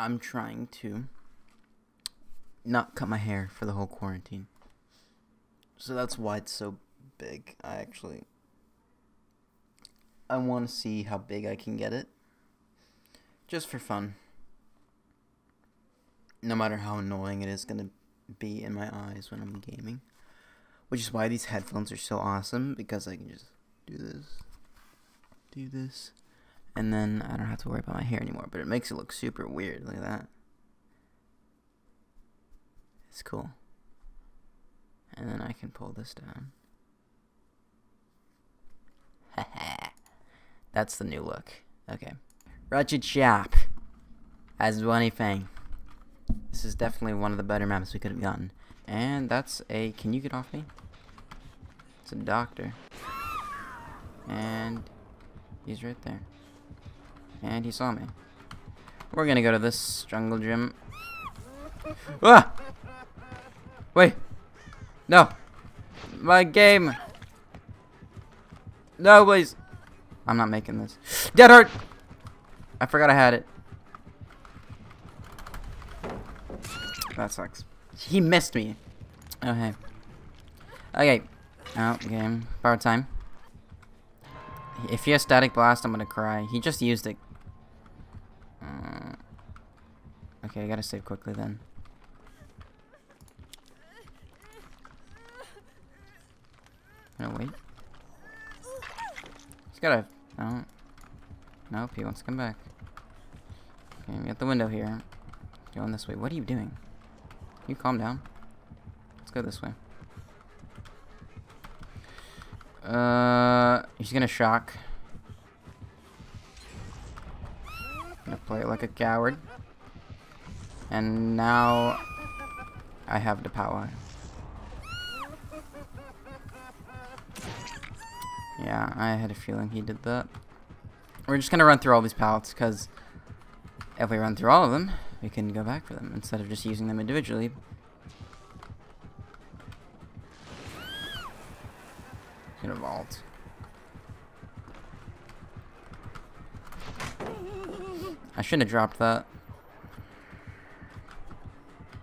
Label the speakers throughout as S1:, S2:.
S1: I'm trying to not cut my hair for the whole quarantine. So that's why it's so big. I actually I want to see how big I can get it. Just for fun. No matter how annoying it is going to be in my eyes when I'm gaming. Which is why these headphones are so awesome because I can just do this, do this, and then I don't have to worry about my hair anymore. But it makes it look super weird. Look at that. It's cool. And then I can pull this down. That's the new look. Okay. Wretched Shop as Bunny Feng. This is definitely one of the better maps we could have gotten. And that's a... Can you get off me? It's a doctor. And he's right there. And he saw me. We're gonna go to this jungle gym. Ah! Wait! No! My game! No, please! I'm not making this. Dead Hard! I forgot I had it. That sucks. He missed me. Okay. Okay. Oh, game. Power time. If he has static blast, I'm gonna cry. He just used it. Uh, okay, I gotta save quickly then. No, wait. He's gotta... No. Nope, he wants to come back. Okay, we got the window here. Going this way. What are you doing? Can you calm down? Let's go this way. Uh, he's gonna shock. Gonna play it like a coward. And now I have the power. Yeah, I had a feeling he did that. We're just gonna run through all these pallets, because if we run through all of them, we can go back for them, instead of just using them individually. Gonna vault. I shouldn't have dropped that.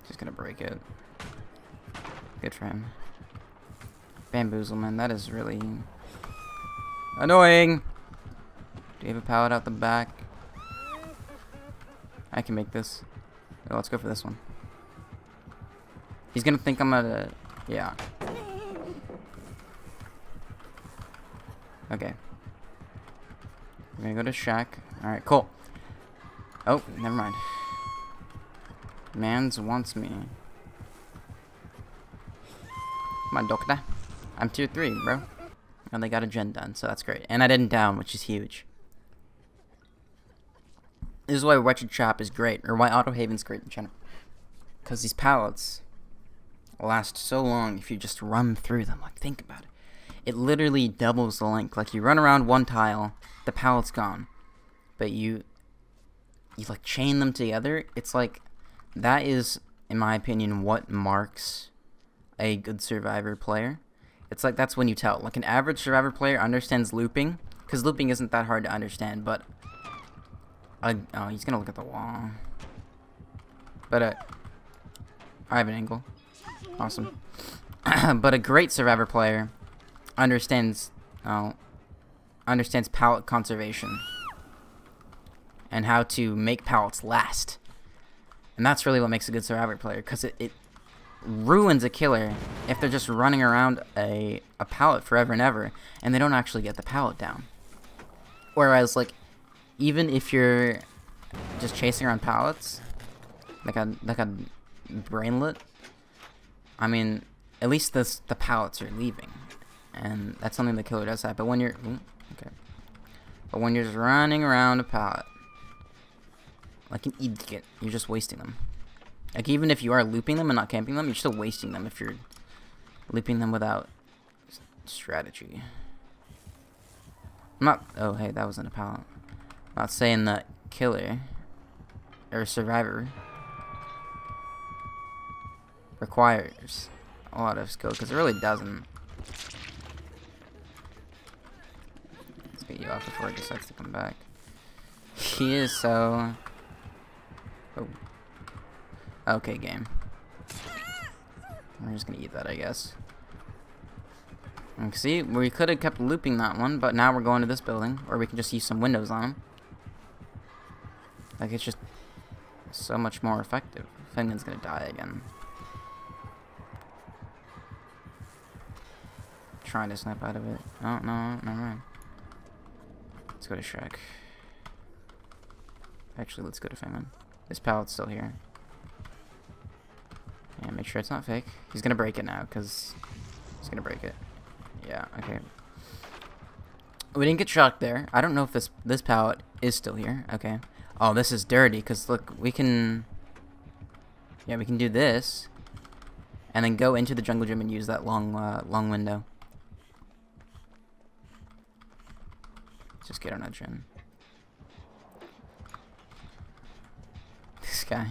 S1: Just gonna break it. Good for him. Bamboozlement, that is really Annoying! Do you have a pallet out the back? I can make this. Oh, let's go for this one. He's gonna think I'm at a... Yeah. Okay. We're gonna go to Shack. Alright, cool. Oh, never mind. Mans wants me. Come on, doctor. I'm tier 3, bro. And they got a gen done, so that's great. And I didn't down, which is huge. This is why Wretched Shop is great, or why Auto Haven's great in general. Because these pallets last so long if you just run through them. Like, think about it. It literally doubles the length. Like, you run around one tile, the pallet's gone. But you, you like, chain them together. It's like, that is, in my opinion, what marks a good Survivor player it's like that's when you tell. Like an average Survivor player understands looping, because looping isn't that hard to understand. But oh, he's gonna look at the wall. But uh, I have an angle. Awesome. but a great Survivor player understands oh, understands pallet conservation and how to make pallets last. And that's really what makes a good Survivor player, because it, it ruins a killer if they're just running around a, a pallet forever and ever and they don't actually get the pallet down. Whereas, like, even if you're just chasing around pallets, like a, like a brainlet, I mean, at least this, the pallets are leaving. And that's something the killer does have. But when you're... Okay. But when you're just running around a pallet, like an idiot, you're just wasting them. Like, even if you are looping them and not camping them, you're still wasting them if you're looping them without strategy. I'm not... Oh, hey, that wasn't a pallet. I'm not saying that killer or survivor requires a lot of skill, because it really doesn't. Let's get you off before he decides to come back. He is so... Oh. Okay, game. We're just gonna eat that, I guess. See, we could have kept looping that one, but now we're going to this building, or we can just use some windows on them. Like, it's just so much more effective. Finland's gonna die again. Trying to snap out of it. Oh, no, no, mind. Let's go to Shrek. Actually, let's go to Finland. This pallet's still here. Yeah, make sure it's not fake. He's gonna break it now, because he's gonna break it. Yeah, okay. We didn't get shocked there. I don't know if this this pallet is still here. Okay. Oh, this is dirty, because look, we can... Yeah, we can do this. And then go into the jungle gym and use that long, uh, long window. Just get our nudge in. This guy.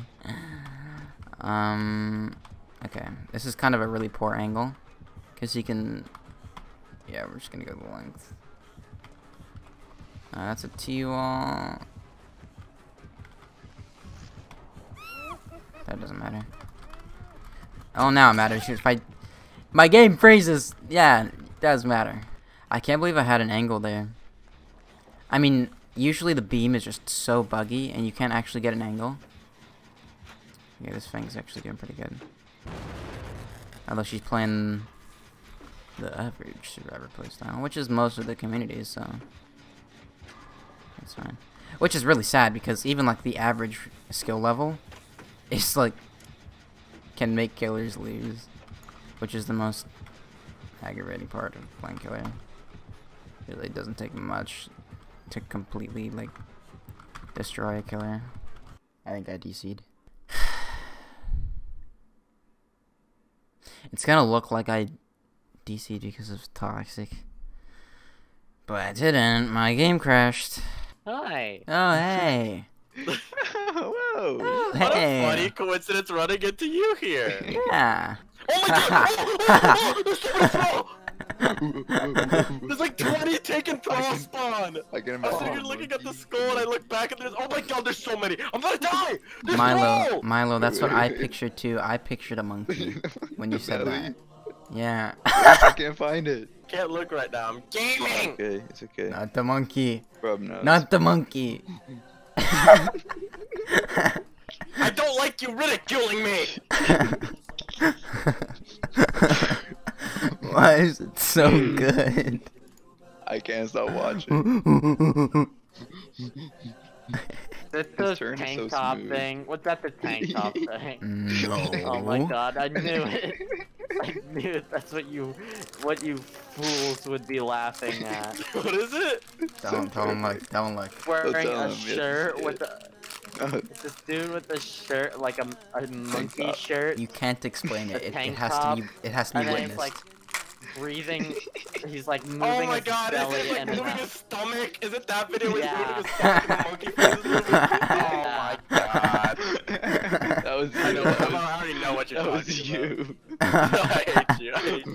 S1: Um, okay. This is kind of a really poor angle. Because he can... Yeah, we're just going to go the length. Uh, that's a T-wall. That doesn't matter. Oh, now it matters. If I... My game freezes! Yeah, it does matter. I can't believe I had an angle there. I mean, usually the beam is just so buggy, and you can't actually get an angle. Yeah, this thing's actually doing pretty good. Although she's playing the average survivor playstyle, which is most of the community, so that's fine. Which is really sad because even like the average skill level is like can make killers lose, which is the most aggravating part of playing killer. It really doesn't take much to completely like destroy a killer. I think I DC'd. It's gonna look like I DC'd because of toxic. But I didn't. My game crashed.
S2: Hi.
S1: Oh, hey.
S3: Whoa!
S1: Oh,
S2: What
S1: hey.
S2: a funny coincidence running into you here.
S1: Yeah.
S2: Oh my god! Oh, oh, oh, there's so many throw! There's like 20 taken throw spawn!
S3: I can
S2: I was sitting
S3: imagine.
S2: here looking at the skull and I look back and there's oh my god, there's so many! I'm gonna die! There's
S1: Milo,
S2: no!
S1: Milo, that's what I pictured too. I pictured a monkey when you said that. Yeah.
S3: I can't find it.
S2: Can't look right now. I'm gaming.
S3: Okay, it's okay.
S1: Not the monkey.
S3: Rob.
S1: Not the monkey.
S2: I don't like you ridiculing me.
S1: Why is it so hmm. good?
S3: I can't stop watching.
S4: That's
S3: His
S4: the
S3: turn is
S4: tank
S3: so
S4: top
S3: smooth.
S4: thing. What's that the tank top thing?
S1: no.
S4: Oh my god, I knew it. I knew it. That's what you what you fools would be laughing at.
S2: what is it?
S1: Don't, don't look. Don't look.
S4: Wearing
S3: tell
S4: a
S3: him, um,
S4: shirt
S3: yes.
S4: with a
S3: uh-huh.
S4: it's this dude with a shirt like a, a monkey
S3: top.
S4: shirt.
S1: You can't explain it. It, it has
S4: top,
S1: to be. It has to be
S4: and then
S1: witnessed.
S4: He's like breathing he's like oh moving
S2: Oh my
S4: his
S2: god, is
S4: belly
S2: it like
S4: and
S2: moving his stomach? Is it that video where he's
S4: Yeah.
S2: moving his stomach and the monkey face is moving? Oh my god.
S3: that was you.
S2: I know,
S3: that
S2: I
S3: was,
S2: already know what you're
S3: that
S2: talking
S3: was
S2: about.
S3: you.
S2: I hate you. I hate you.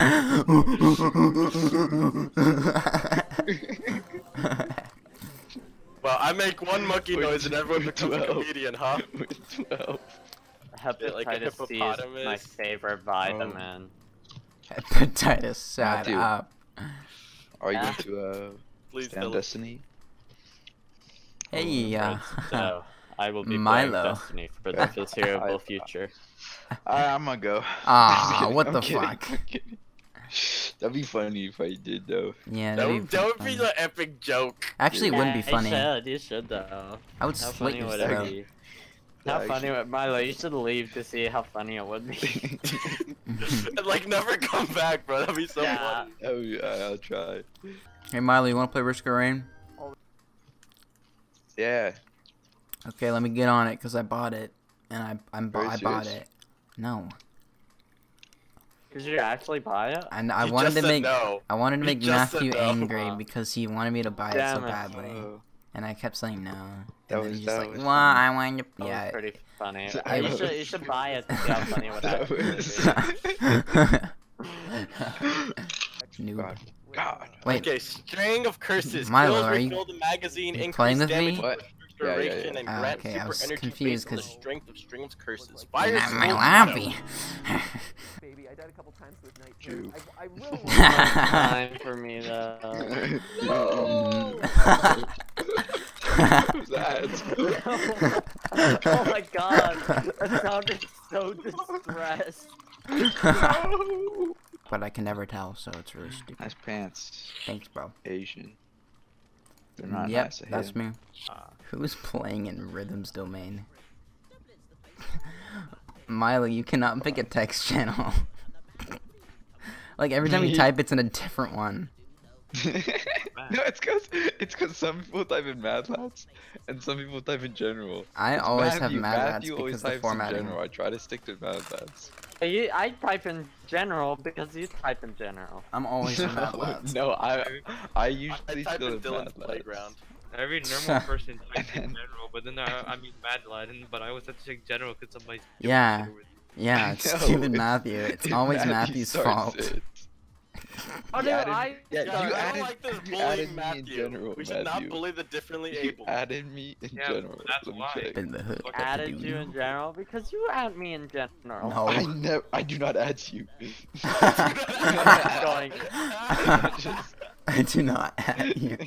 S2: Well, I make one monkey
S3: We're
S2: noise and everyone becomes a
S3: 12.
S2: comedian, huh?
S3: We're 12.
S2: Bit like a
S4: hepatitis C is my favorite vitamin. Oh.
S1: Hepatitis. Shut
S3: Matthew.
S1: up.
S3: Are you going to uh,
S2: Please
S3: stand
S2: Philip.
S3: Destiny?
S1: Hey, uh,
S4: So I will be
S1: Milo.
S4: playing Destiny for the foreseeable future.
S3: I, I'm gonna go.
S1: Ah, what
S3: I'm
S1: the
S3: kidding,
S1: fuck?
S3: That'd be funny if I did though.
S1: yeah,
S2: That
S1: that'd
S2: would,
S1: be
S2: that would be the epic joke.
S1: Actually, it wouldn't be funny.
S4: You should, you should though.
S1: I would
S4: How
S1: slit
S4: funny
S1: your
S4: would it
S1: throat.
S4: be?
S3: Yeah,
S4: How
S3: I
S4: funny
S3: should-
S4: would Milo? You should leave to see how funny it would be.
S2: and like never come back, bro. That'd be so
S4: yeah.
S2: funny.
S3: Oh yeah, I'll try.
S1: Hey, Miley, you want to play Risk of Rain?
S3: Yeah.
S1: Okay, let me get on it because I bought it, and I I'm bu- I bought it. No,
S4: Did you actually buy it?
S1: and I
S2: You
S1: wanted
S2: just
S1: to make
S2: no.
S1: I wanted to make Matthew
S2: no.
S1: angry
S4: Wow.
S1: because he wanted me to buy it so
S4: badly. it.
S1: Badly, and I kept saying no. And
S3: That
S1: then
S3: was-
S1: he's
S3: that
S1: like,
S3: was
S1: "Well,
S3: funny.
S1: I want to."
S4: That
S1: Yeah.
S4: was pretty funny.
S3: That
S4: Uh, you
S3: was-
S4: should you should buy it to see how funny it would
S3: That was-
S1: Noob.
S3: God. God.
S1: Wait,
S2: Okay, string of curses.
S1: Milo,
S2: Kills
S1: are you
S2: the magazine.
S1: playing with me?
S3: What? Yeah,
S2: duration
S3: yeah.
S2: and
S1: Ah,
S2: grant
S1: okay, I
S2: super
S1: was
S2: energy
S1: confused
S2: based on the
S1: 'cause-
S2: strength of Stream's curses. Fire
S1: Not my
S2: Skull
S1: lappy.
S5: Baby, I died a couple times with night.
S3: True.
S5: I, I will.
S4: Time for me though.
S3: Who's that?
S4: oh my god, that sounded so distressed.
S1: but I can never tell, so it's really stupid.
S3: nice pants.
S1: Thanks, bro.
S3: Asian. They're not
S1: yep,
S3: nice. I hate
S1: that's
S3: 'em.
S1: me. Ah. Who's playing in Rhythm's domain? Milo, you cannot pick a text channel. like every time you type, it's in a different one.
S3: no, it's cause it's cause some people type in Mad Lads and some people type in general.
S1: I
S3: It's
S1: always have
S3: Matthew.
S1: Mad Lads
S3: Matthew always
S1: because the
S3: types in
S1: formatting.
S3: general. I try to stick to Mad Lads.
S4: You, I type in general because you type in general.
S1: I'm always in Mad
S3: no,
S1: Lads.
S3: no, I I
S2: I
S3: usually
S2: type
S3: still
S2: in
S3: in
S2: Dylan's
S3: Mad Lads.
S2: playground.
S6: Every normal person types in
S3: then-
S6: general, but then I, I mean Mad Latin, but I always have to check general because somebody.
S1: Yeah. Yeah, it's
S3: know,
S1: stupid
S3: it's-
S1: Matthew. It's always
S3: Matthew
S1: Matthew's fault.
S3: it.
S4: Oh
S3: You
S4: no,
S3: added-
S4: I.
S3: yeah,
S2: Yeah,
S3: you
S2: I
S3: added-
S2: don't like this
S3: you added
S2: bullying
S3: me in general,
S2: we should
S3: Matthew.
S2: not bully the differently
S3: You
S2: able.
S3: added me in
S6: Yeah,
S3: general.
S6: that's
S3: Let me
S6: why.
S3: check.
S1: In the hood.
S6: Fuck
S1: of the
S4: added you in general because you add me in general.
S1: No.
S3: I never. I do not add you.
S1: I do not at you.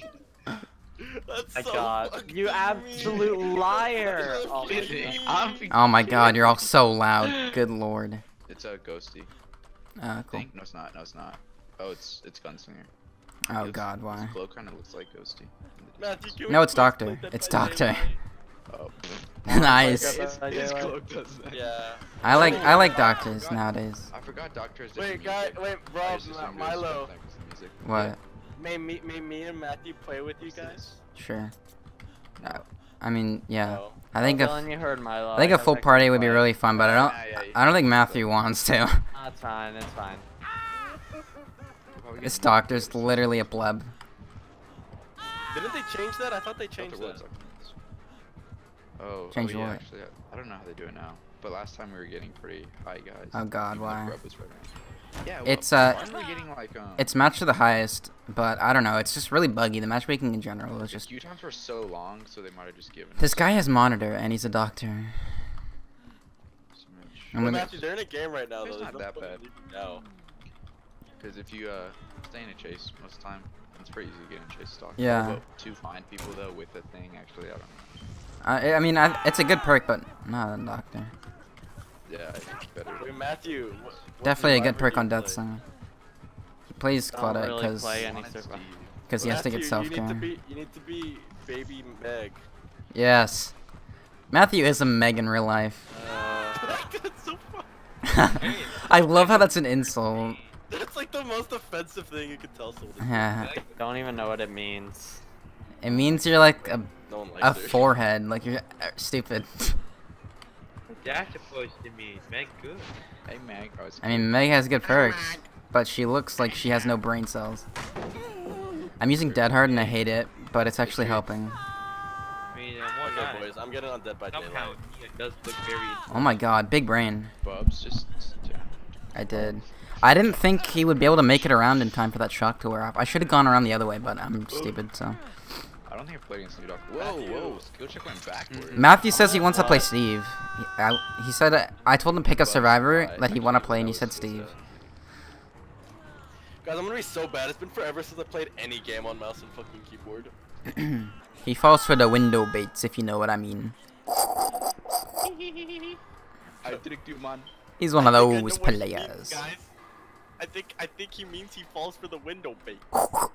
S2: That's
S4: My
S2: so
S4: God,
S2: fucking
S4: you absolute
S2: mean.
S4: liar. Oh my. God.
S1: Oh my god, you're all so loud. Good lord.
S3: It's a ghosty.
S1: Uh, cool.
S3: think. No, it's not. No, it's not. Oh, it's it's Gunslinger.
S1: Oh
S3: His-
S1: god, why?
S3: His glow kind of looks like ghosty.
S2: Matthew,
S1: No, it's Doctor. It's Doctor.
S3: Oh.
S1: nice.
S3: His,
S4: I
S3: his
S4: do
S3: glow
S4: like-
S3: does that.
S2: Yeah.
S1: I like I like
S3: Oh,
S1: doctors
S3: God.
S1: nowadays.
S3: I forgot doctors.
S2: Wait,
S3: different
S2: guy, wait,
S3: I
S2: Rob,
S3: used to assume
S2: Ma-
S3: it was
S2: Milo.
S3: different things in music.
S1: What?
S2: May me, may me and Matthew play with you guys?
S1: Sure. Uh, I mean, yeah.
S2: No.
S1: I think a
S4: you heard Milo.
S1: I think a full party would be really fun, but I don't
S3: Yeah, yeah, yeah.
S1: I don't think Matthew wants to.
S4: That's fine. It's fine.
S3: Probably
S1: This
S3: get-
S1: doctor's literally a pleb.
S2: Didn't they change that? I thought they changed
S3: Woods,
S2: that.
S3: Oh,
S1: Change
S3: oh yeah,
S1: what?
S3: actually, I, I don't know how they do it now. But last time we were getting pretty high guys.
S1: Oh god,
S3: Even
S1: why?
S3: Right. Yeah, well,
S1: It's, uh,
S3: why are getting like um?
S1: It's match to the highest, but I don't know. It's just really buggy. The matchmaking in general is
S3: just
S1: just.
S3: queue times were so long, so they might have just given.
S1: This
S3: us
S1: guy has monitor and he's a doctor.
S3: so.
S1: I'm
S2: Well,
S1: gonna-
S2: Matthew, they're in a game right now,
S3: It's
S2: though.
S3: not
S2: There's no
S3: that
S2: point
S3: bad.
S2: leaving now.
S3: Because if you uh stay in a chase most of the time, it's pretty easy to get in chase stock.
S1: Yeah.
S3: But to find people though with the thing, actually, I don't know.
S1: I, I mean, I, it's a good perk, but not a doctor.
S3: Yeah, it's better.
S2: Wait, Matthew. What, what
S1: Definitely a good perk on Death
S2: play?
S1: Singer. He plays
S4: Don't
S1: Claudette
S4: really
S1: because
S4: play any
S3: Wanted
S4: survivor.
S3: Steve.
S1: he has to get
S2: Matthew,
S1: self
S2: You need to
S1: care.
S2: be, you need to be baby Meg.
S1: Yes. Matthew is a Meg in real life.
S2: Uh, that's so fun.
S1: I love how that's an insult.
S2: That's like the most offensive thing you could tell someone.
S1: Yeah.
S4: Don't even know what it means.
S1: It means you're like a,
S2: No one likes
S1: a
S2: her.
S1: forehead, like you're uh, stupid.
S6: That's supposed to mean Meg good.
S3: Hey Mag. It's
S1: I mean, Meg has good perks, but she looks like she has no brain cells. I'm using Dead Hard and I hate it, but it's actually helping.
S6: I mean, uh, more
S2: Okay, boys, I'm getting on Dead by
S6: Somehow
S2: Daylight.
S6: Does look very.
S1: Oh my god, big brain.
S3: Bubs just.
S1: I did. I didn't think he would be able to make it around in time for that shock to wear off. I should have gone around the other way, but I'm stupid, so.
S3: I don't think I've played against New Doctor. Whoa, whoa! Skill check went backwards.
S1: Matthew says he wants to play Steve. He, I, he said uh, I told him pick a survivor that he want to play, and he said Steve.
S3: uh,
S2: Guys, I'm gonna be so bad. It's been forever since I played any game on mouse and fucking keyboard.
S1: He falls for the window baits, if you know what I mean.
S3: I didn't do man.
S1: He's one of
S2: I think
S1: those
S2: know what
S1: players.
S2: Guys, I think I think he means he falls for the window bait.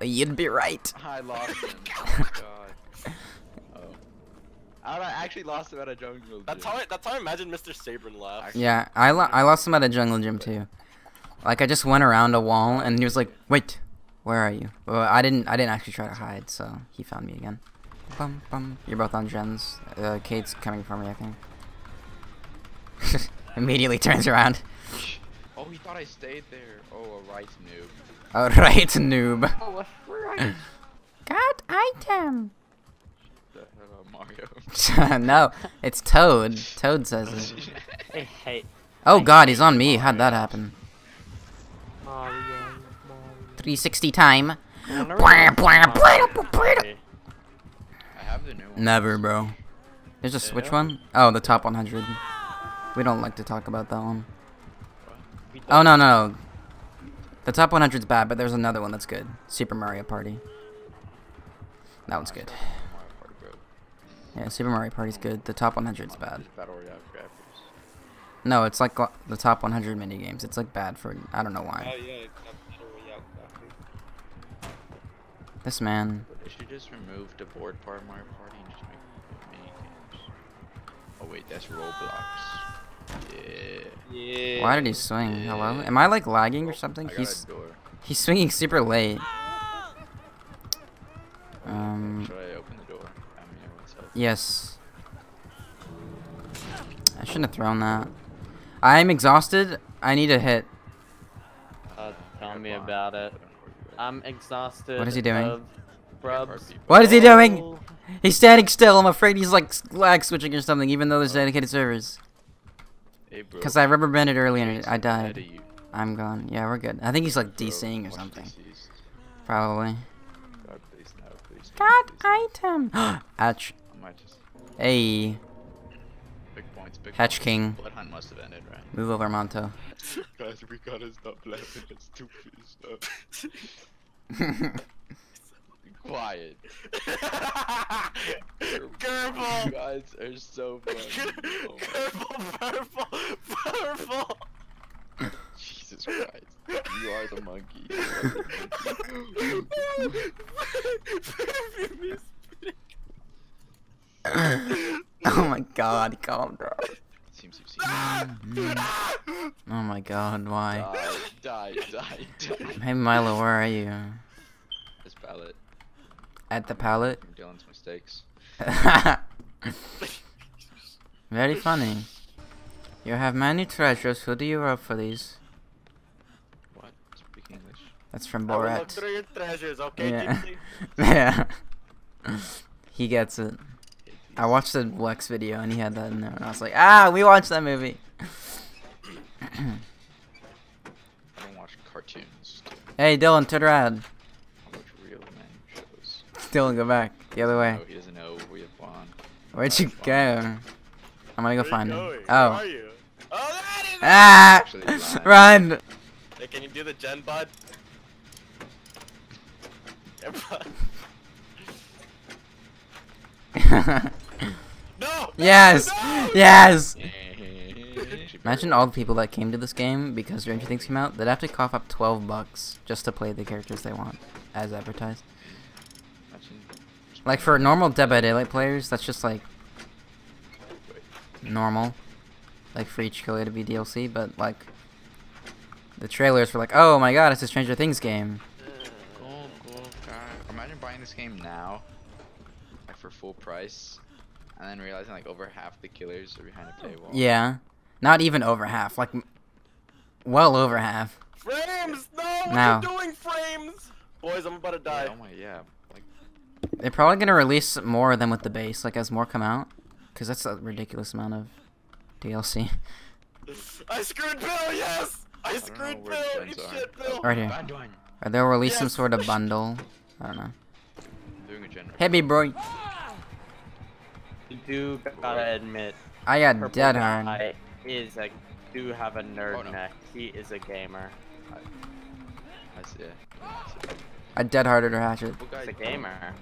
S1: You'd be right.
S3: I lost him. Oh god. Oh. I I actually lost him at a jungle.
S2: That's
S3: gym.
S2: how I that's how I imagine Mr. Sabrin laughs.
S1: Yeah, I, lo- I lost him at a jungle gym too. Like I just went around a wall and he was like, "Wait, where are you?" Well, I didn't I didn't actually try to hide, so he found me again. Bum bum. You're both on gens. Uh, Kate's coming for me, I think. Immediately turns around.
S3: Oh, he thought I stayed there. Oh, a right noob.
S1: A right noob.
S4: Oh, right.
S1: Got item.
S3: The hell, Mario.
S1: no, it's Toad. Toad says it.
S4: I hate.
S1: Oh god, he's on me. How'd that happen?
S4: Mario,
S1: 360 time. Blah, blah, blah, blah, blah.
S3: I have the new.
S1: Never, bro. There's a Switch
S4: Yeah.
S1: one? Oh, the top 100. We don't like to talk about that one.
S4: We
S1: Oh, no, no. no. The top 100's bad, but there's another one that's good. Super Mario Party. That one's good.
S3: Mario Party, bro.
S1: Yeah, Super Mario Party's good. The top 100's bad.
S3: Just Battle Royale grabbers.
S1: No, it's like the top 100 mini games. It's like bad for I don't know
S6: Oh
S1: why.
S6: yeah, it's not Battle Royale graphics.
S1: This man.
S3: They should just remove the board part of Mario Party and just make mini games. Oh wait, that's Roblox. Yeah.
S6: Yeah.
S1: Why did he swing? Hello? Am I like lagging or something?
S3: I
S1: He's he's swinging super late. Um.
S3: Should I open the door? I mean, everyone's.
S1: Yes. I shouldn't have thrown that. I'm exhausted. I need a hit.
S4: Uh, tell me about it.
S3: Put on cord,
S4: I'm exhausted.
S1: What is he doing?
S4: Of Brubs.
S1: What is he doing?
S4: Oh,
S1: He's standing still. I'm afraid he's like lag switching or something, even though there's dedicated servers.
S3: Hey.
S1: Cause I rubber banded earlier and I died. I'm gone. Yeah, we're good. I think he's like DCing or something. Probably.
S3: God, please, no, please,
S1: Got
S3: please.
S1: item. Hatch.
S3: I might just
S1: Hey.
S3: big points. Big
S1: Hatch
S3: points.
S1: King.
S3: Blood hunt must have ended, right?
S1: Move over, Monto.
S3: Guys, we gotta stop laughing at stupid stuff. Quiet. You guys are so funny. Oh my
S2: Careful, purple, purple!
S3: Jesus Christ. You are the monkey. You are the monkey.
S1: oh my god, calm down.
S3: Seems you've seen
S1: Oh my god, why?
S3: Die, die, die, die.
S1: Hey Milo, where are you?
S3: This ballot
S1: At the pallet?
S3: from Dylan's mistakes.
S1: Very funny. You have many treasures. Who do you rob for these?
S3: What? Speak English.
S1: That's from
S2: I will look
S1: Borat.
S2: through your treasures, okay,
S1: Yeah. Yeah. he gets it. I watched the Lex video and he had that in there, and I was like, ah, we watched that movie.
S3: I don't watch cartoons.
S1: Hey, Dylan, turn around.
S3: I watch real men shows.
S1: Dylan, go back the other way.
S3: No, he doesn't know we have won.
S1: Where'd you go? I'm gonna go
S2: Where you
S1: find him.
S2: going? Where
S1: Oh.
S2: are you? Oh, that is
S1: Ah! Run!
S2: Hey, can you do the gen bud? No!
S1: yes!
S2: No!
S1: Yes!
S3: Imagine
S1: Imagine all the people that came to this game because Stranger Things came out. They'd have to cough up 12 bucks just to play the characters they want, as advertised. Like for normal Dead by Daylight players, that's just like normal. Like for each killer to be DLC, but like the trailers were like, oh my god, it's a Stranger Things game.
S3: Cool, cool, guy. Imagine buying this game now, like for full price, and then realizing like over half the killers are behind a paywall.
S1: Yeah. Not even over half, like well over half.
S2: Frames! No! What
S1: Now.
S2: are you doing, frames? Boys, I'm about to
S3: Yeah,
S2: die.
S3: oh my yeah. Like
S1: They're probably gonna release more of them with the base, like as more come out, because that's a ridiculous amount of DLC.
S2: I screwed Bill, yes! I
S3: don't
S2: screwed
S3: where
S2: Bill!
S3: the
S2: You shit, Bill!
S1: Right here.
S3: bad one.
S1: Or they'll release some sort of bundle. I don't know.
S3: I'm doing a generator.
S1: Hit me, bro.
S4: You do gotta admit,
S1: I got
S4: Purple
S1: dead hard.
S4: Guy is a do have a nerd
S3: Oh, no.
S4: neck. He is a gamer.
S3: I see it.
S1: I dead hearted her hatchet.
S3: Well, guys,
S4: He's a gamer.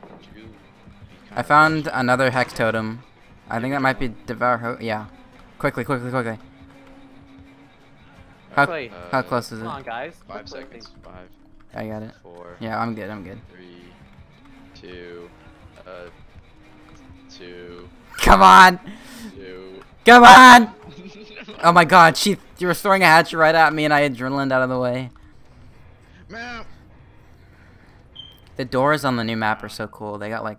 S1: I found another hex totem. I think that might be devour. Ho- yeah. Quickly, quickly, quickly. How,
S4: Quickly.
S1: how
S3: Uh,
S1: close is
S4: Come
S1: it?
S4: on, guys.
S3: Five seconds. Five,
S1: I got it.
S3: four,
S1: Yeah, I'm good. I'm good.
S3: three, two, uh, two,
S1: Come on!
S3: two.
S1: Come on! Oh my god, she you were throwing a hatchet right at me and I adrenaline out of the way.
S3: Man.
S1: The doors on the new map are so cool. They got like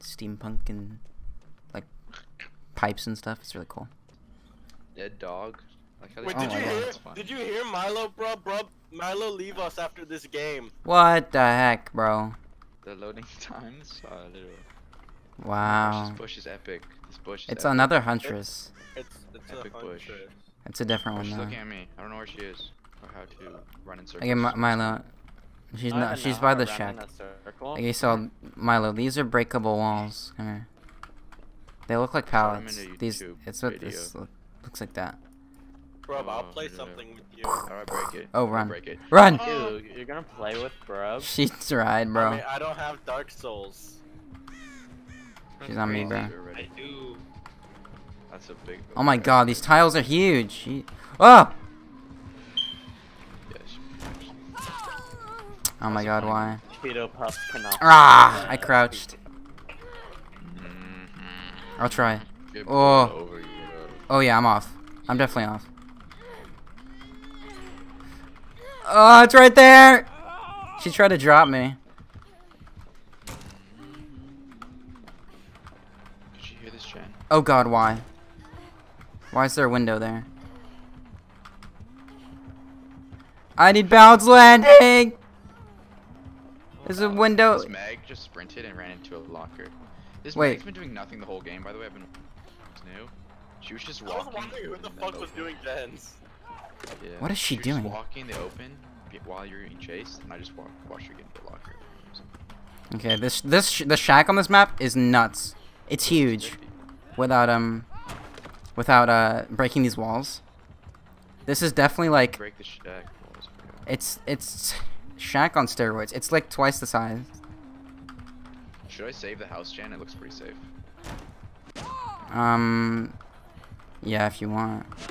S1: steampunk and like pipes and stuff. It's really cool.
S3: Dead dog. Like
S2: Wait, did you hear? Did you hear Milo, bro? Bro, Milo, leave us after this game.
S1: What the heck, bro?
S3: The loading times oh, are literally.
S1: Wow.
S3: This bush is epic. This bush is
S1: It's
S3: epic.
S1: another huntress.
S2: It's it's
S3: Epic
S2: a
S3: bush.
S1: It's a different
S3: Oh,
S1: one
S3: she's
S1: though.
S3: looking at me. I don't know where she is or how to run in circles.
S1: Okay, Mi- Milo. She's
S4: don't
S1: not. She's
S4: know
S1: by the
S4: to run
S1: shack.
S4: in a circle.
S1: Okay, so Milo, these are breakable walls. Come here. They look like pallets.
S3: in
S1: These, it's what
S3: video.
S1: this look, looks like that.
S2: Bro, I'll
S3: Oh,
S2: play
S3: no, no.
S2: something with you.
S3: How break it?
S1: Oh,
S3: How
S1: run.
S3: Break it.
S1: Run!
S4: Ew, you're gonna play with Brub?
S1: She's tried, bro.
S2: I mean, I don't have Dark Souls.
S1: She's on me, bro.
S6: I do.
S3: That's a big.
S1: Oh my god, these tiles are huge. She, oh! Oh my god, why?
S4: Cheeto Puffs cannot.
S1: Ah! I crouched.
S3: Mhm.
S1: I'll try. Oh.
S3: pulled over, you know.
S1: Oh yeah, I'm off. I'm definitely off. Oh, it's right there! She tried to drop me.
S3: Did you hear this, Jen?
S1: Oh god, why? Why is there a window there? I need bounce landing! There's a window.
S3: This Meg just sprinted and ran into a locker. This
S1: Wait.
S3: Meg's been doing nothing the whole game, by the way. I've been it's new. She was just
S2: I was
S3: walking.
S2: wondering who the fuck was
S3: open.
S2: doing gens.
S3: Yeah.
S1: What is she
S3: was
S1: doing?
S3: Just walking in the open while you're being chased, and I just walk, watched her get into the locker.
S1: Okay, this this sh the shack on this map is nuts. It's huge. Without um, without uh breaking these walls. This is definitely like
S3: Break the shack walls.
S1: it's it's shack on steroids. It's like twice the size.
S3: Should I save the house, Jen? It looks pretty safe.
S1: Um, yeah, if you want.
S3: If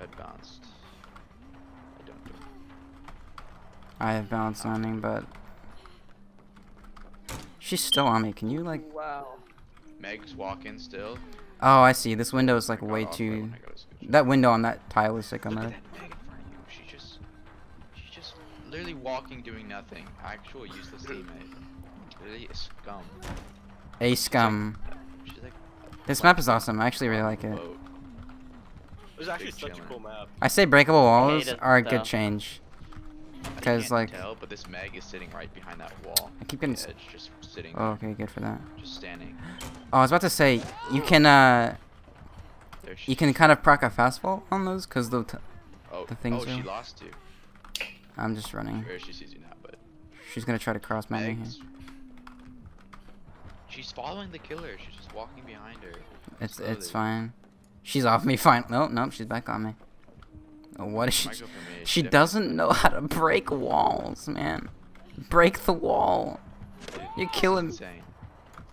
S3: I bounced. I don't do it.
S1: I have balance landing, but she's still on me. Can you like?
S5: Wow.
S3: Meg's walking still.
S1: Oh, I see. This window is like way too.
S3: when I got a switch.
S1: That window on that tile is like on
S3: Look
S1: the.
S3: at that literally walking, doing nothing. Actual useless teammate. Literally a scum.
S1: A scum.
S3: She's like.
S1: This map is awesome. I actually really like it.
S2: It was actually such a cool map.
S1: I say breakable walls are a good change.
S3: I
S1: Because
S3: can't
S1: like,
S3: tell, but this Meg is sitting right behind that wall.
S1: I keep getting. s-
S3: edge, just sitting,
S1: Oh, okay, good for that.
S3: just standing.
S1: Oh, I was about to say you can uh
S3: There she
S1: you can kind of proc a fastball on those because the t-
S3: Oh,
S1: the things
S3: oh, she
S1: are-
S3: lost you.
S1: I'm just running.
S3: Or she sees you now, but
S1: She's gonna try to cross my here.
S3: She's following the killer. She's just walking behind her.
S1: It's it's fine. She's off me. Fine. No, nope. She's back on me. Oh, what is she?
S3: Might go for me,
S1: She doesn't know how to break walls, man. Break the wall.
S3: Dude,
S1: You're killing-
S3: Insane.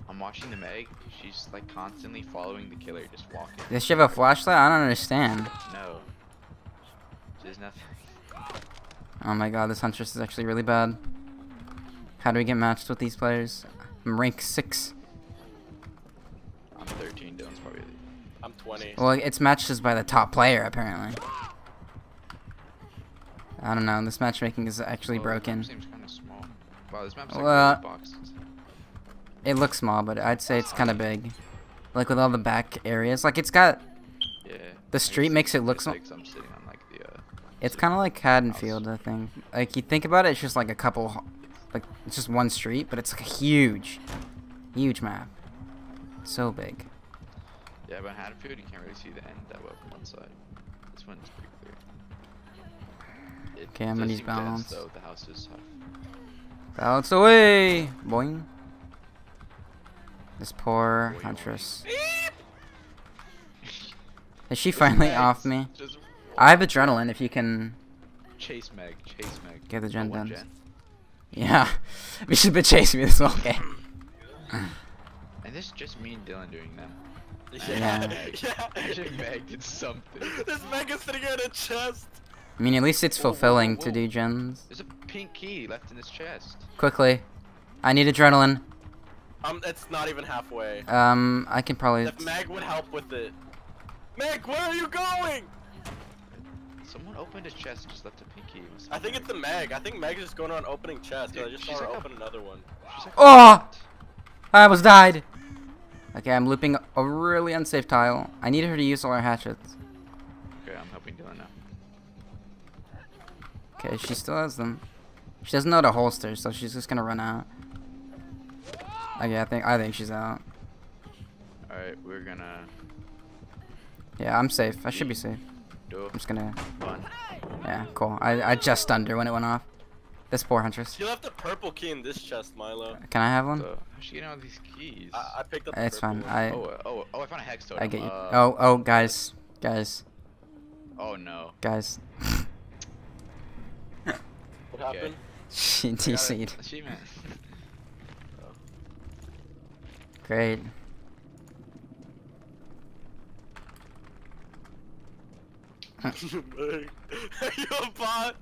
S3: I'm watching the Meg. She's like constantly following the killer, just walking.
S1: Does she have a flashlight? I don't understand.
S3: No. There's nothing.
S1: Oh my god, this Huntress is actually really bad. How do we get matched with these players? I'm rank 6.
S3: I'm 13. Dylan's probably.
S2: I'm 20.
S1: Well, it's matched as by the top player, apparently. I don't know, this matchmaking is actually
S3: Oh, this
S1: broken.
S3: map seems kind of small. Wow, this map's like
S1: Well,
S3: really uh, boxed.
S1: It looks small, but I'd say it's kind of big. Like with all the back areas. Like it's got,
S3: Yeah.
S1: the street makes it
S3: it's
S1: look
S3: big
S1: sm-
S3: 'cause I'm sitting on like the. Uh,
S1: it's kind of like Haddonfield, I think. Like you think about it, it's just like a couple, like it's just one street, but it's like a huge, huge map. So big.
S3: yeah, but in Haddonfield, you can't really see the end that well from one side. This one's pretty clear. It
S1: Okay, I'm gonna use
S3: seem dense,
S1: balance.
S3: Though the house is tough.
S1: Balance away! Boing. This poor
S3: Boing,
S1: Huntress. Is she finally off me?
S3: Just
S1: I have adrenaline if you can
S3: chase Meg, chase Meg.
S1: get the gen done.
S3: Jen.
S1: Yeah. We should be chasing me this whole game.
S3: And this is just me and Dylan doing that.
S1: Yeah.
S2: yeah.
S3: Imagine Meg did something.
S2: this Meg is sitting in a chest.
S1: I mean, at least it's
S3: Whoa, whoa,
S1: fulfilling
S3: whoa,
S1: to
S3: whoa.
S1: do gens.
S3: There's a pink key left in his chest.
S1: Quickly. I need adrenaline.
S2: Um, it's not even halfway.
S1: Um, I can probably...
S2: If Meg would help with it. Meg, where are you going?
S3: Someone opened his chest and just left a pink key.
S2: I think it's the Meg. I think Meg is just going around opening chests. 'cause I just
S3: she's
S2: saw her
S3: like a-
S2: open another one.
S3: She's like,
S1: Oh! I almost died! Okay, I'm looping a really unsafe tile. I need her to use all her hatchets.
S3: Okay, I'm helping Dylan now.
S1: Okay, she still has them. She doesn't know how to holster, so she's just gonna run out. Okay, I think I think she's out.
S3: Alright, we're gonna
S1: Yeah, I'm safe. I should be safe.
S3: Do
S1: I'm just gonna.
S3: one.
S1: Yeah, cool. I I just stunned her when it went off. This poor huntress.
S2: You left the purple key in this chest, Milo.
S1: Can I have one?
S3: So, how's she getting all these keys?
S2: I, I picked up the
S1: It's
S2: purple
S1: fine.
S2: one.
S1: I
S3: oh, oh, oh, I found a hex totem.
S1: I get you.
S3: Uh,
S1: Oh oh guys, guys,
S3: Oh no.
S1: guys.
S2: What
S3: Okay.
S2: happened?
S1: She
S3: I got
S1: DC'd.
S3: Achievement.
S1: Great.
S2: You a bot?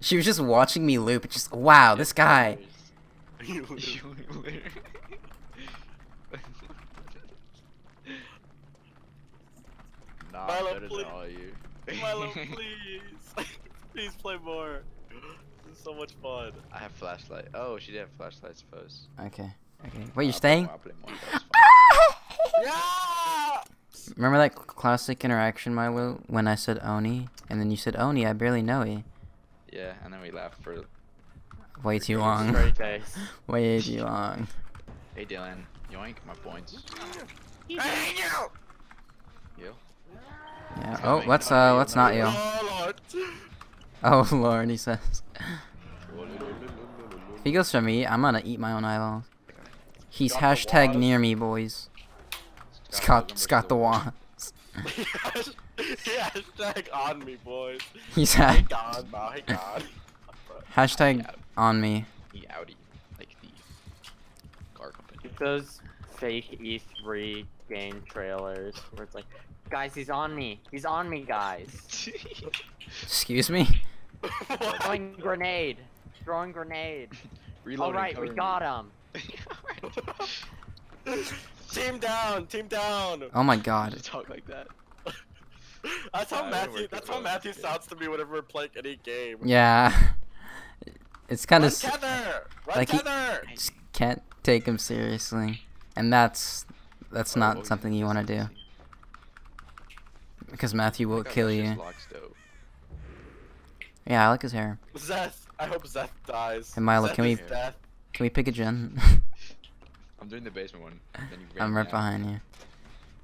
S1: She was just watching me loop. Just wow, this guy.
S2: You
S3: You literally- nah,
S2: Milo,
S3: better
S2: please.
S3: than all you.
S2: Milo, please. please play more. This is so much fun.
S3: I have flashlight. Oh, she did have flashlight, I suppose.
S1: Okay. Okay. Wait, you're
S3: I'll play
S1: staying?
S2: Yeah!
S1: Remember that classic interaction, Milo, when I said Oni, and then you said Oni? I barely know you.
S3: Yeah, and then we laughed for.
S1: Way too long. Way too long.
S3: Hey Dylan, yoink my points.
S2: Hey, you!
S3: You?
S1: Yeah. Oh, let's uh, let's not you.
S2: Oh, Lord.
S1: Oh lord, he says. If he goes for me, I'm gonna eat my own eyeballs. He's
S2: Got the
S1: hashtag near me, boys. Scott, Scott the Waz.
S2: yeah, hashtag on me, boys.
S1: He's
S2: Hey,
S1: ha-
S2: God, bro. Hey, God.
S1: hashtag on me.
S3: He Audi, like the car company.
S4: Like those fake E3 game trailers where it's like, guys, he's on me. He's on me, guys.
S1: Excuse me.
S4: Throwing grenade. Throwing grenade.
S3: Reloading,
S4: All right, we got him.
S2: team down, team down.
S1: Oh my
S3: You
S1: god.
S3: talk like that.
S2: That's how
S3: Nah, it
S2: Matthew. That's how. Matthew sounds to me whenever we're playing any game.
S1: Yeah. It's kind
S2: Run
S1: of
S2: tether.
S1: Like he- just can't take him seriously, and that's that's
S3: Oh,
S1: not
S3: yeah,
S1: something you want to do because Matthew will
S3: my God,
S1: kill you.
S3: just Locke's dope.
S1: Yeah, I like his hair.
S2: Zeth. I hope Zeth dies.
S1: Hey, Milo,
S2: Zeth
S1: can we-
S2: death.
S1: Can we pick a gen?
S3: I'm doing the basement one. Then you
S1: I'm right
S3: me out.
S1: behind you.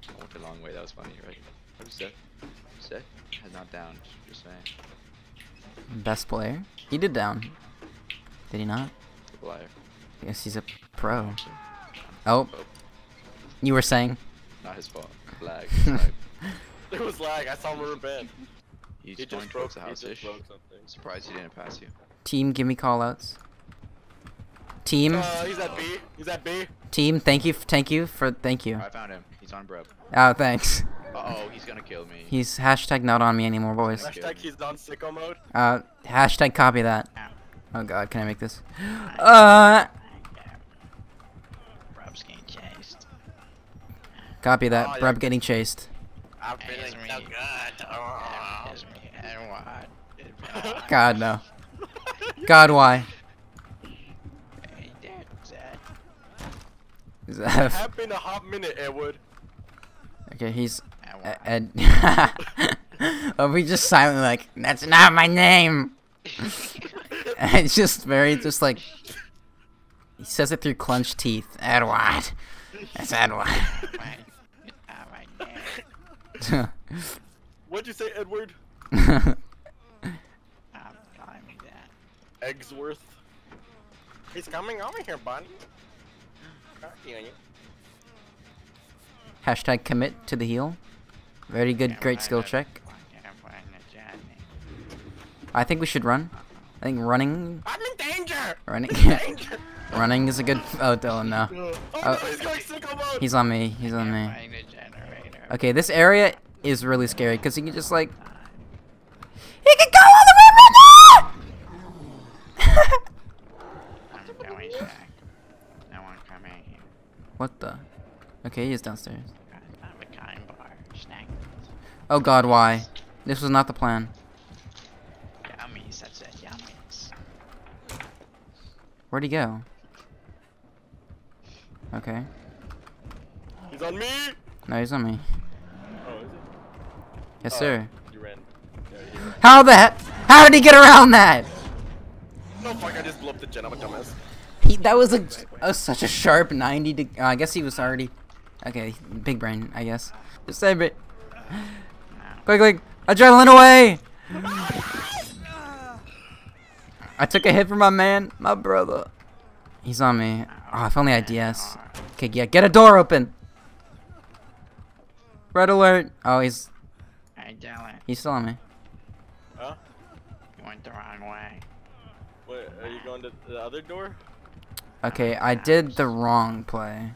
S3: I went a long way. That was funny, right? What is Seth? Seth has not down. Just saying.
S1: Best player? He did down. Did he not?
S3: Liar.
S1: Yes, he's a pro. Oh,
S3: Oh.
S1: you were saying?
S3: not his fault. Lag. Lag.
S2: It was lag. I saw him rubber band.
S3: He's
S2: He just broke.
S3: towards the
S2: He
S3: house
S2: just broke something.
S3: Surprised he didn't pass you.
S1: Team, give me callouts. Team,
S2: Uh, he's at B. He's at B.
S1: team, thank you, thank you for, thank you.
S3: I found him. He's on Brub.
S1: Oh, thanks.
S3: Uh oh, he's gonna kill me.
S1: He's hashtag not on me anymore, boys.
S2: Hashtag he's on sicko mode.
S1: Uh, hashtag copy that. Oh god, can I make this? Uh,
S3: Brub's getting chased.
S1: copy that.
S2: Oh.
S1: Brub getting chased.
S2: I'm feeling so good. Oh.
S3: It's me. And what?
S1: God, no. God, why? Is
S2: It
S1: that-
S2: have been a hot minute, Edward.
S1: okay, he's
S3: And what?
S1: Ed. oh, we just silently like, that's not my name. It's just very, just like, he says it through clenched teeth. Edward. That's Edward.
S3: Right. Not my name.
S2: What'd you say, Edward?
S3: I'm climbing that.
S2: Eggsworth. He's coming over here, buddy. Cracking on you.
S1: Hashtag commit to the heel. Very good, great skill check. I think we should run. I think running,
S2: I'm in danger!
S1: running,
S2: Danger!
S1: running is a good. Oh, Dylan, no.
S2: Oh, no, he's oh. going sicko mode!
S1: He's on me. He's on me. Okay, this area is really scary because he can just like. He can go all the way right now!
S3: I'm going back. No one come in here.
S1: What the? Okay, he's downstairs.
S3: I'm a kind bar. Snack.
S1: Oh god, why? This was not the plan.
S3: Yummies. That's it. Yummies.
S1: Where'd he go? Okay.
S2: He's on me!
S1: No, he's on me.
S2: Oh, is it?
S1: Yes,
S2: Oh,
S1: sir.
S2: You ran. Yeah, he ran.
S1: How the heck? How did he get around that?
S2: No, fuck, I just blew up the gen. I'm a dumbass.
S1: He that was a, a such a sharp 90 to, uh, I guess he was already okay, big brain, I guess. Just save it. Quick, quick. Adrenaline away! I took a hit from my man, my brother. He's on me. Oh, if only I DS. Okay, yeah, get a door open. Red alert. Oh, he's
S3: Hey, Dylan,
S1: he's still on me.
S2: Huh?
S3: you went the wrong way.
S2: Wait, are you going to the other door?
S1: Okay, I did the wrong play.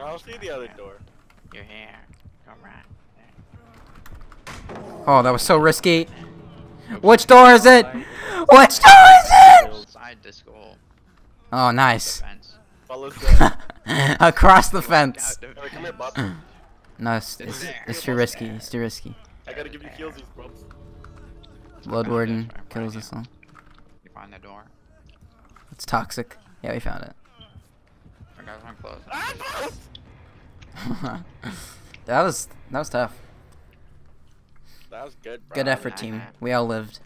S2: I'll see the other door.
S3: You're here. Go right.
S1: Oh, that was so risky. Which door is it? Which door is it?
S3: Outside the school.
S1: Oh, nice.
S3: Fence.
S2: Follow Zed.
S1: Across the fence.
S3: Out the
S2: Alright, come here,
S3: fence.
S2: bub.
S1: No, it's, it's, it's too risky. It's too risky.
S2: I gotta give you healsies, bro.
S1: Blood Warden kills us all.
S3: You find the door.
S1: It's toxic. Yeah, we found it.
S3: I got one close.
S1: that was that was tough.
S2: That was good, bro.
S1: Good effort, team. We all lived.